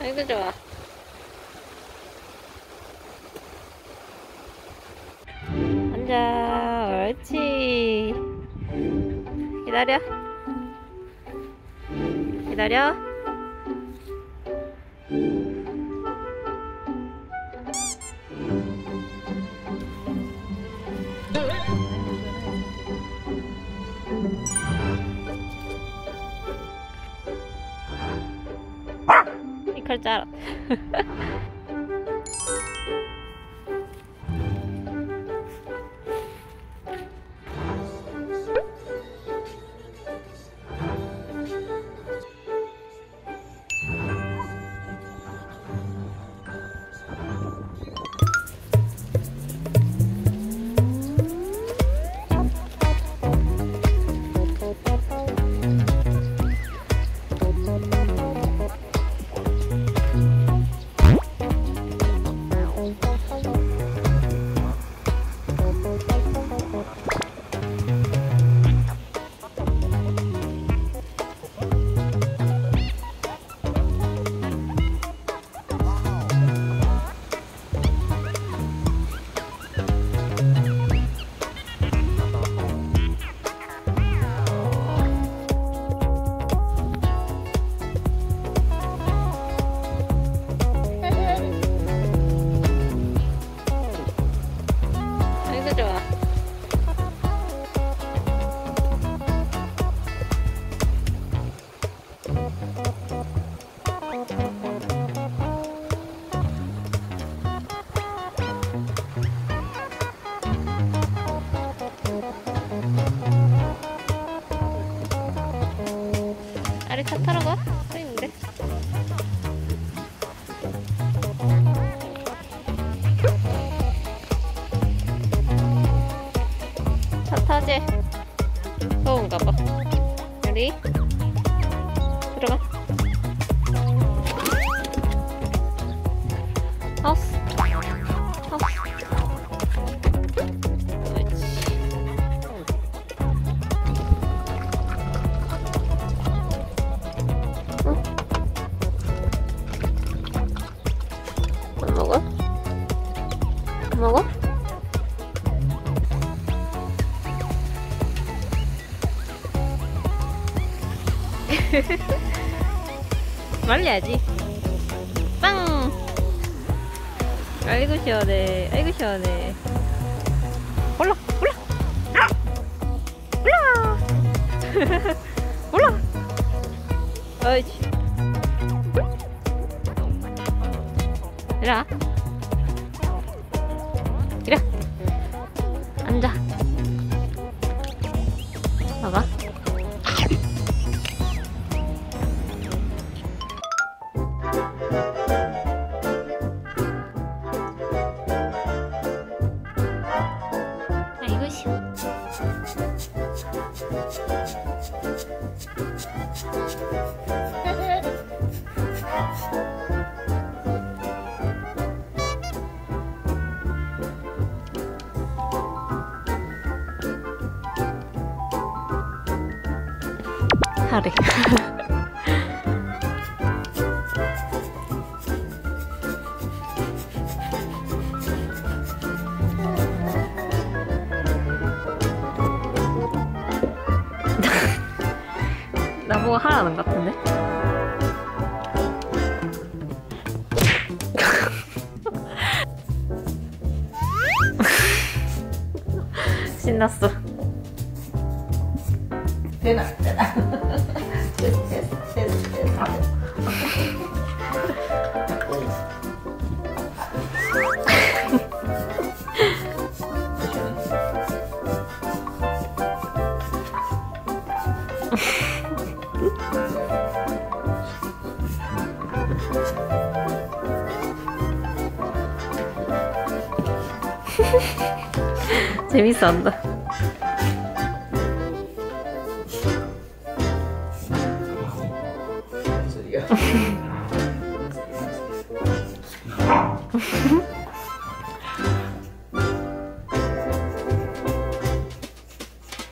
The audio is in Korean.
아이고 좋아. 앉아. 옳지. 기다려. 기다려. 이 서 있는데. 차 타지? 더운가 봐. 우리 들어가. 하우스. 말려야지. 빵! 아이고 시원해. 아이고 시원해. 올라, 올라! 올라! 올라! 어이치. 이라. 이라. 앉아. 아이고 나보고 하라는 것 같은데? 신났어. 되나 되나 됐어 됐어 됐어 재밌어 한다. 소리가